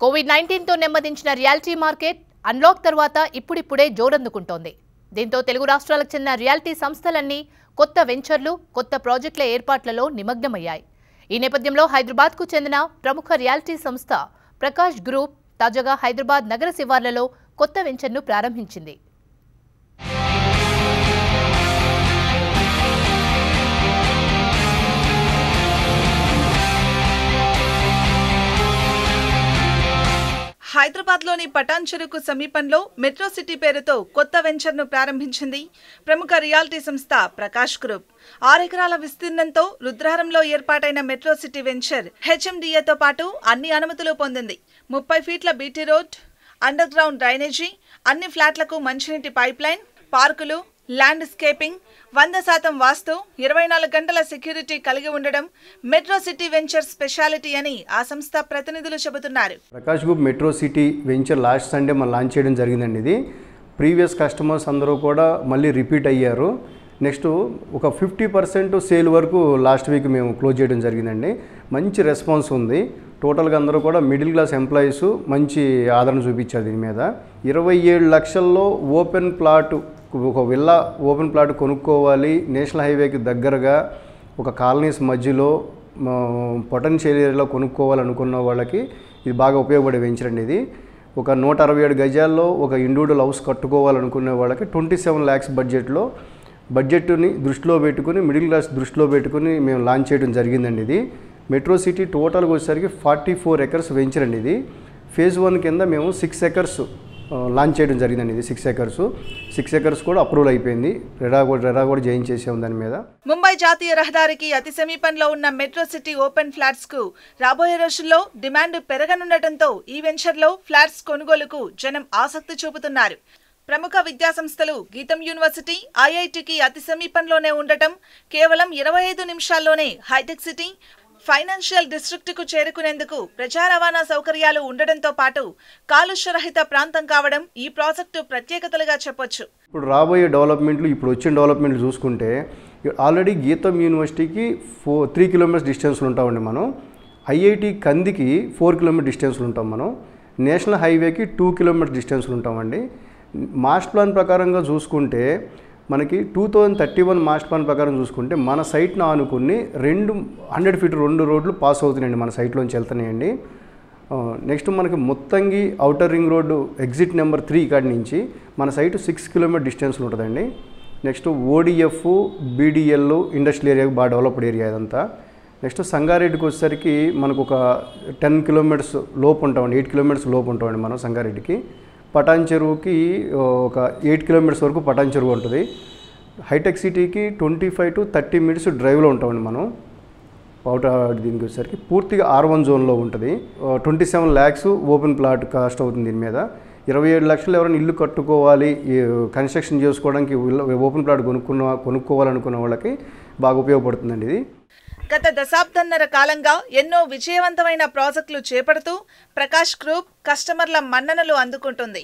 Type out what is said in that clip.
Covid నైన్టీన్తో నెమ్మదించిన reality market unlock తర్వాత ఇప్పుడిప్పుడే జోరందుకుంటోంది. దీంతో తెలుగు రాష్ట్రాలకు చెందిన రియాలిటీ సంస్థలన్నీ కొత్త వెంచర్లు కొత్త ప్రాజెక్టుల ఏర్పాట్లలో నిమగ్నమయ్యాయి. ఈ నేపథ్యంలో హైదరాబాద్కు చెందిన ప్రముఖ రియాలిటీ సంస్థ ప్రకాష్ గ్రూప్ తాజాగా హైదరాబాద్ నగర శివార్లలో కొత్త వెంచర్ను ప్రారంభించింది. హైదరాబాద్లోని పటాన్ చెరుకు సమీపంలో మెట్రో సిటీ పేరుతో కొత్త వెంచర్ను ప్రారంభించింది ప్రముఖ రియాలిటీ సంస్థ ప్రకాష్ గ్రూప్. ఆరెకరాల విస్తీర్ణంతో రుద్రారంలో ఏర్పాటైన మెట్రో సిటీ వెంచర్ హెచ్ఎండిఏతో పాటు అన్ని అనుమతులు పొందింది. ముప్పై ఫీట్ల BT road underground drainage అన్ని ఫ్లాట్లకు మంచినీటి పైప్ లైన్ పార్కులు ల్యాండ్స్కేపింగ్ వంద శాతం వాస్తు ఇరవై నాలుగు గంటల సెక్యూరిటీ కలిగి ఉండడం మెట్రో సిటీ వెంచర్ స్పెషాలిటీ అని ఆ సంస్థ ప్రతినిధులు చెబుతున్నారు. Prakash group metro city venture last Sunday మనం లాంచ్ చేయడం జరిగిందండి ఇది. ప్రీవియస్ కస్టమర్స్ అందరూ కూడా మళ్ళీ రిపీట్ అయ్యారు. నెక్స్ట్ ఒక ఫిఫ్టీ పర్సెంట్ సేల్ వరకు లాస్ట్ వీక్ మేము క్లోజ్ చేయడం జరిగిందండి. మంచి రెస్పాన్స్ ఉంది. టోటల్గా అందరూ కూడా మిడిల్ క్లాస్ ఎంప్లాయీస్ మంచి ఆదరణ చూపించారు దీని మీద. ఇరవై ఏడు లక్షల్లో ఓపెన్ ప్లాట్ ఒక విల్లా ఓపెన్ ప్లాట్ కొనుక్కోవాలి నేషనల్ హైవేకి దగ్గరగా ఒక కాలనీస్ మధ్యలో పొటెన్షియల్ ఏరియాలో కొనుక్కోవాలనుకున్న వాళ్ళకి ఇది బాగా ఉపయోగపడే వెంచర్ అండి ఇది. ఒక నూట అరవై ఏడు గజాల్లో ఒక ఇండివిజువల్ హౌస్ కట్టుకోవాలనుకునే వాళ్ళకి ట్వంటీ సెవెన్ ల్యాక్స్ బడ్జెట్లో బడ్జెట్ని దృష్టిలో పెట్టుకుని మిడిల్ క్లాస్ దృష్టిలో పెట్టుకుని మేము లాంచ్ చేయడం జరిగిందండి ఇది. మెట్రో సిటీ టోటల్గా వచ్చేసరికి ఫార్టీ ఫోర్ ఎకర్స్ వెంచర్ అండి ఇది. ఫేజ్ వన్ కింద మేము సిక్స్ ఎకర్స్ లాంచ్ చేయడం జరిగిందండి ఇది సిక్స్ ఎకర్స్ సిక్స్ ఎకర్స్ కూడా అప్రూవల్ అయిపోయింది. రెడా కూడా రెడా కూడా చేయించేసాం దాని మీద. ముంబై జాతీయ రహదారికి అతి సమీపంలో ఉన్న మెట్రో సిటీ ఓపెన్ ఫ్లాట్స్కు రాబోయే రోజుల్లో డిమాండ్ పెరగనుండటంతో ఈ వెంచర్లో ఫ్లాట్స్ కొనుగోలుకు జనం ఆసక్తి చూపుతున్నారు. ప్రముఖ విద్యాసంస్థలు గీతం యూనివర్సిటీ ఐఐటికి అతి సమీపంలోనే ఉండటం కేవలం ఇరవై ఐదు నిమిషాల్లోనే హైటెక్ సిటీ ఫైనాన్షియల్ డిస్ట్రిక్ట్కు చేరుకునేందుకు ప్రజా రవాణా సౌకర్యాలు ఉండడంతో పాటు కాలుష్యరహిత ప్రాంతం కావడం ఈ ప్రాజెక్టు ప్రత్యేకతలుగా చెప్పొచ్చు. ఇప్పుడు రాబోయే డెవలప్మెంట్లు ఇప్పుడు వచ్చిన డెవలప్మెంట్లు చూసుకుంటే ఆల్రెడీ గీతం యూనివర్సిటీకి ఫోర్ త్రీ కిలోమీటర్స్ డిస్టెన్స్లో ఉంటామండి మనం. ఐఐటి కందికి ఫోర్ కిలోమీటర్ డిస్టెన్స్లో ఉంటాం మనం. నేషనల్ హైవేకి టూ కిలోమీటర్ డిస్టెన్స్లో ఉంటామండి. మాస్టర్ ప్లాన్ ప్రకారంగా చూసుకుంటే మనకి two thousand thirty one master plan ప్రకారం చూసుకుంటే మన సైట్ను ఆనుకుని రెండు హండ్రెడ్ ఫీట్ రెండు రోడ్లు పాస్ అవుతున్నాయండి మన సైట్లోంచి వెళ్తున్నాయండి. నెక్స్ట్ మనకి మొత్తంగి outer ring road exit number three కాడి నుంచి మన సైట్ సిక్స్ కిలోమీటర్ డిస్టెన్స్లో ఉంటుందండి. Next ODF BDL industrial area బాగా డెవలప్డ్ ఏరియా ఇదంతా. నెక్స్ట్ సంగారెడ్డికి వచ్చేసరికి మనకు ఒక టెన్ కిలోమీటర్స్ లోపు ఉంటామండి ఎయిట్ కిలోమీటర్స్ లోపు ఉంటామండి మనం సంగారెడ్డికి. పటాన్ చెరువుకి ఒక ఎయిట్ కిలోమీటర్స్ వరకు పటాన్ చెరువు ఉంటుంది. హైటెక్ సిటీకి twenty five to thirty minutes డ్రైవ్లో ఉంటామండి మనం. పౌట దీనికి వచ్చేసరికి పూర్తిగా ఆర్ వన్ జోన్లో ఉంటుంది. Twenty seven lakhs open plot cost అవుతుంది దీని మీద. ఇరవై ఏడు లక్షలు ఎవరైనా ఇల్లు కట్టుకోవాలి కన్స్ట్రక్షన్ చేసుకోవడానికి ఓపెన్ ప్లాట్ కొనుక్కున్న కొనుక్కోవాలనుకున్న వాళ్ళకి బాగా ఉపయోగపడుతుందండి ఇది. గత దశాబ్దన్నర కాలంగా ఎన్నో విజయవంతమైన ప్రాజెక్టులు చేపడుతూ ప్రకాష్ గ్రూప్ కస్టమర్ల మన్ననలు అందుకుంటుంది.